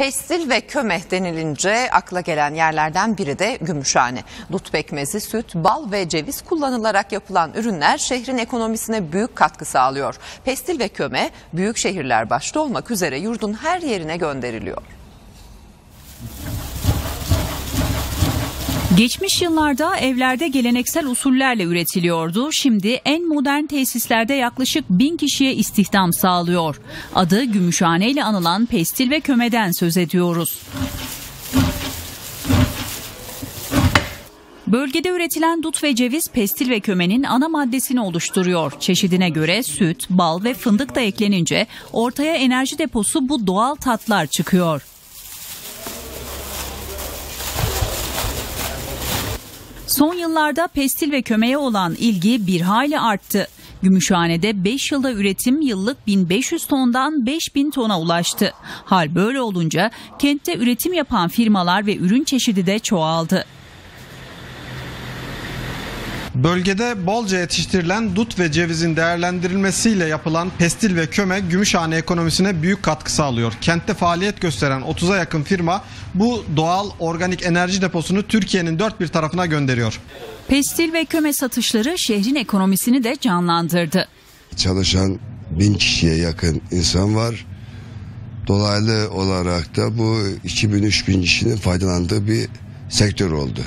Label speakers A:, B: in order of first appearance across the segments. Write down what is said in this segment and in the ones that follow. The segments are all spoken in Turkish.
A: Pestil ve kömeh denilince akla gelen yerlerden biri de Gümüşhane. Dut pekmezi, süt, bal ve ceviz kullanılarak yapılan ürünler şehrin ekonomisine büyük katkı sağlıyor. Pestil ve kömeh büyük şehirler başta olmak üzere yurdun her yerine gönderiliyor.
B: Geçmiş yıllarda evlerde geleneksel usullerle üretiliyordu. Şimdi en modern tesislerde yaklaşık bin kişiye istihdam sağlıyor. Adı Gümüşhane ile anılan pestil ve kömeden söz ediyoruz. Bölgede üretilen dut ve ceviz pestil ve kömenin ana maddesini oluşturuyor. Çeşidine göre süt, bal ve fındık da eklenince ortaya enerji deposu bu doğal tatlar çıkıyor. Son yıllarda pestil ve kömeye olan ilgi bir hayli arttı. Gümüşhane'de 5 yılda üretim yıllık 1500 tondan 5000 tona ulaştı. Hal böyle olunca kentte üretim yapan firmalar ve ürün çeşidi de çoğaldı.
C: Bölgede bolca yetiştirilen dut ve cevizin değerlendirilmesiyle yapılan pestil ve köme Gümüşhane ekonomisine büyük katkı sağlıyor. Kentte faaliyet gösteren 30'a yakın firma bu doğal organik enerji deposunu Türkiye'nin dört bir tarafına gönderiyor.
B: Pestil ve köme satışları şehrin ekonomisini de canlandırdı.
D: Çalışan bin kişiye yakın insan var. Dolaylı olarak da bu 2000-3000 kişinin faydalandığı bir sektör oldu.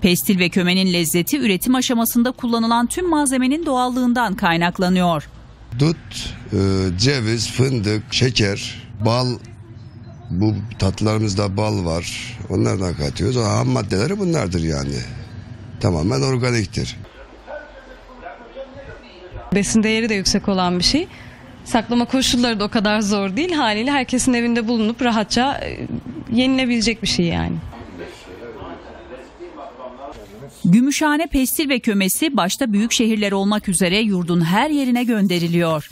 B: Pestil ve kömenin lezzeti üretim aşamasında kullanılan tüm malzemenin doğallığından kaynaklanıyor.
D: Dut, e, ceviz, fındık, şeker, bal, bu tatlılarımızda bal var. Onlardan katıyoruz. O ham maddeleri bunlardır yani. Tamamen organiktir.
E: Besin değeri de yüksek olan bir şey. Saklama koşulları da o kadar zor değil. Haliyle herkesin evinde bulunup rahatça e, yenilebilecek bir şey yani.
B: Gümüşhane pestil ve kömesi başta büyük şehirler olmak üzere yurdun her yerine gönderiliyor.